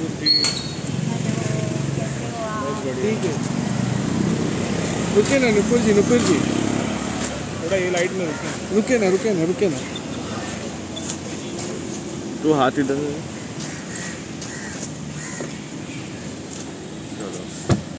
कपूर ठीक है रुके ना नुपुर जी नुपुर जी। थोड़ा ये लाइट में रुके। रुके ना रुके ना रुके ना। तू हाथ इधर